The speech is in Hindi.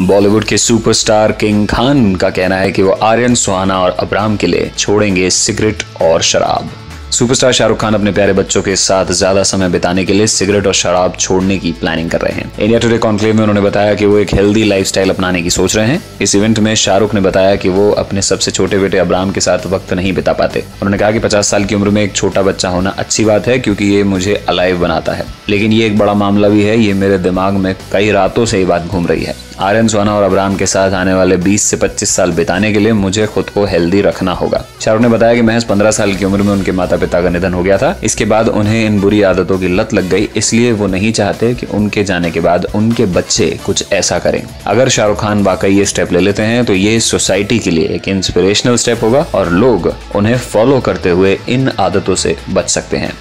बॉलीवुड के सुपरस्टार किंग खान का कहना है कि वो आर्यन सुहाना और अब्राम के लिए छोड़ेंगे सिगरेट और शराब। सुपरस्टार शाहरुख खान अपने प्यारे बच्चों के साथ ज़्यादा समय बिताने के लिए सिगरेट और शराब छोड़ने की प्लानिंग कर रहे हैं। इंडिया टुडे कॉन्क्लेव में उन्होंने बताया कि वो एक हेल्दी लाइफस्टाइल अपनाने की सोच रहे हैं। इस इवेंट में शाहरुख ने बताया कि वो अपने सबसे छोटे बेटे अब्राम के साथ वक्त नहीं बिता पाते। उन्होंने कहा कि पचास साल की उम्र में एक छोटा बच्चा होना अच्छी बात है क्योंकि ये मुझे अलाइव बनाता है। लेकिन ये एक बड़ा मामला भी है, ये मेरे दिमाग में कई रातों से ये बात घूम रही है। आर्यन सोना और अब्राम के साथ आने वाले 20 से 25 साल बिताने के लिए मुझे खुद को हेल्दी रखना होगा। शाहरुख ने बताया कि महज 15 साल की उम्र में उनके माता पिता का निधन हो गया था। इसके बाद उन्हें इन बुरी आदतों की लत लग गई, इसलिए वो नहीं चाहते कि उनके जाने के बाद उनके बच्चे कुछ ऐसा करें। अगर शाहरुख खान वाकई ये स्टेप ले लेते हैं तो ये सोसाइटी के लिए एक इंस्पिरेशनल स्टेप होगा और लोग उन्हें फॉलो करते हुए इन आदतों से बच सकते हैं।